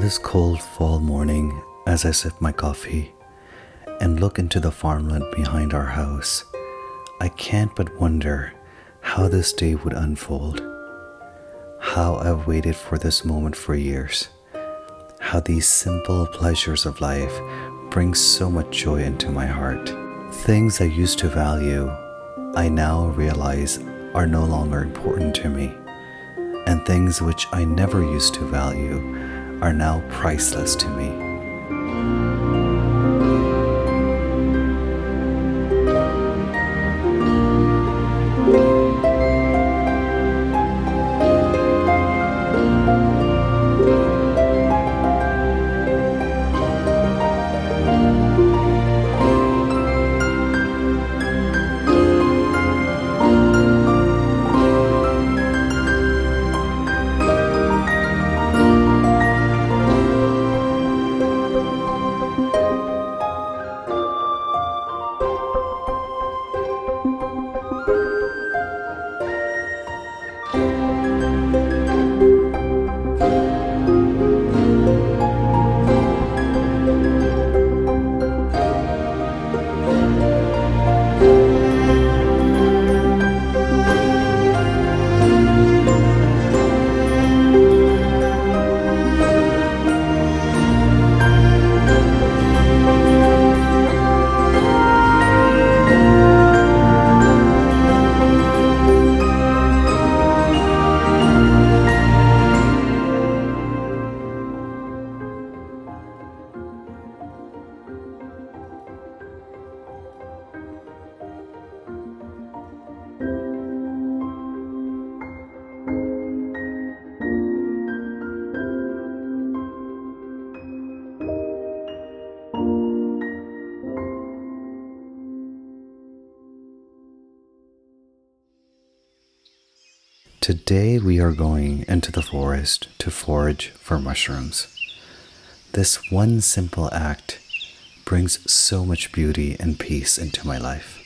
This cold fall morning, as I sip my coffee and look into the farmland behind our house, I can't but wonder how this day would unfold. How I've waited for this moment for years. How these simple pleasures of life bring so much joy into my heart. Things I used to value, I now realize are no longer important to me. And things which I never used to value are now priceless to me. Today we are going into the forest to forage for mushrooms. This one simple act brings so much beauty and peace into my life.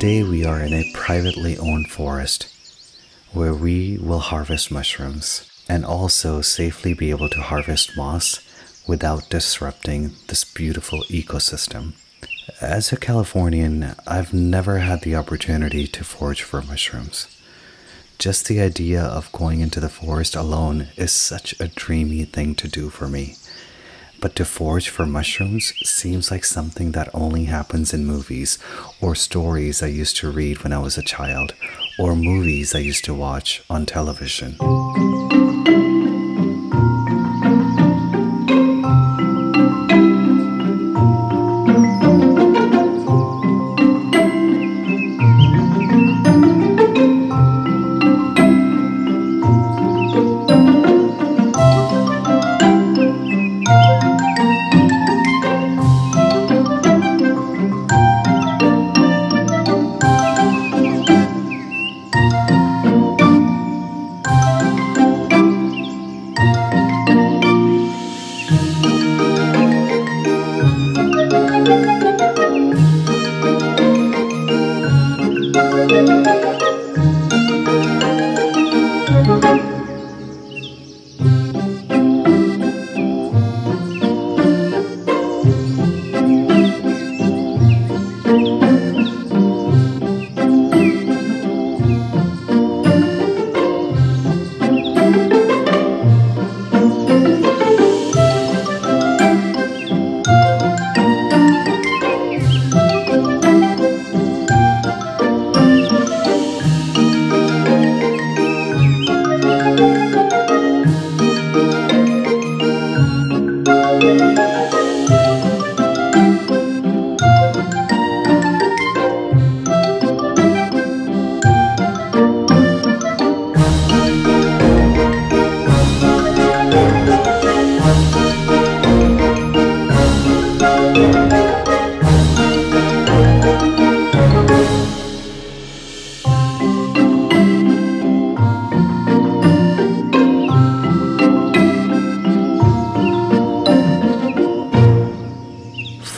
Today we are in a privately owned forest where we will harvest mushrooms and also safely be able to harvest moss without disrupting this beautiful ecosystem. As a Californian, I've never had the opportunity to forage for mushrooms. Just the idea of going into the forest alone is such a dreamy thing to do for me. But to forage for mushrooms seems like something that only happens in movies or stories I used to read when I was a child or movies I used to watch on television.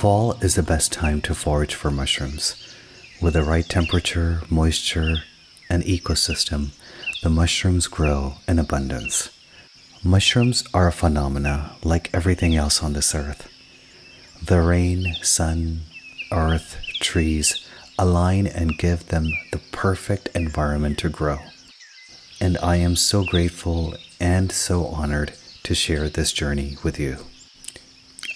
Fall is the best time to forage for mushrooms. With the right temperature, moisture, and ecosystem, the mushrooms grow in abundance. Mushrooms are a phenomena like everything else on this earth. The rain, sun, earth, trees align and give them the perfect environment to grow. And I am so grateful and so honored to share this journey with you.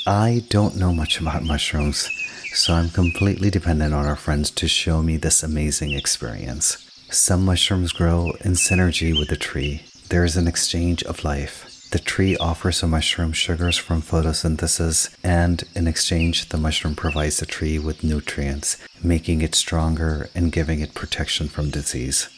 I don't know much about mushrooms, so I'm completely dependent on our friends to show me this amazing experience. Some mushrooms grow in synergy with the tree. There is an exchange of life. The tree offers a mushroom sugars from photosynthesis, and in exchange, the mushroom provides the tree with nutrients, making it stronger and giving it protection from disease.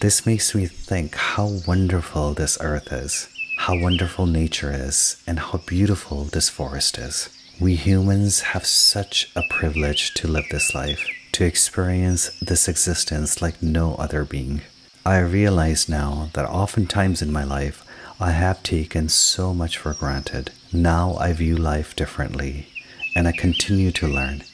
This makes me think how wonderful this earth is how wonderful nature is and how beautiful this forest is. We humans have such a privilege to live this life, to experience this existence like no other being. I realize now that oftentimes in my life I have taken so much for granted. Now I view life differently and I continue to learn.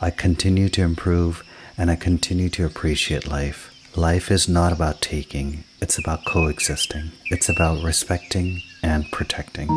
I continue to improve and I continue to appreciate life. Life is not about taking, it's about coexisting. It's about respecting and protecting.